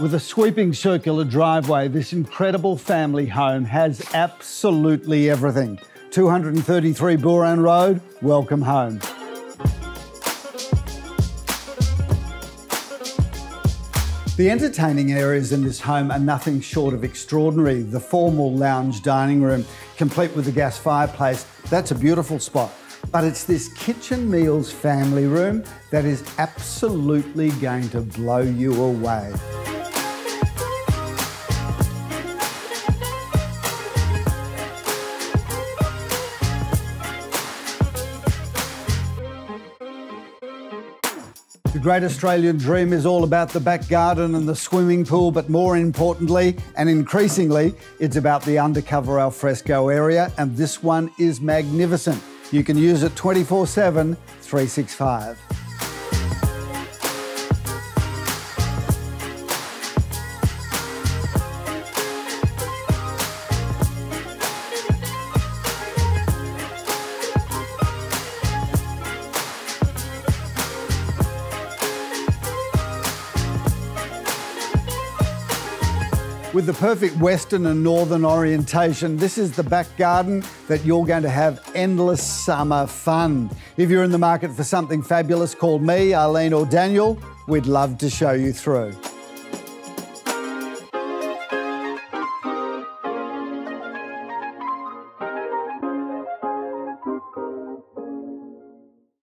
With a sweeping circular driveway, this incredible family home has absolutely everything. 233 Booran Road, welcome home. The entertaining areas in this home are nothing short of extraordinary. The formal lounge dining room, complete with a gas fireplace, that's a beautiful spot. But it's this kitchen meals family room that is absolutely going to blow you away. The Great Australian Dream is all about the back garden and the swimming pool, but more importantly and increasingly, it's about the undercover alfresco area, and this one is magnificent. You can use it 24 7, 365. With the perfect western and northern orientation, this is the back garden that you're going to have endless summer fun. If you're in the market for something fabulous, call me, Arlene or Daniel. We'd love to show you through.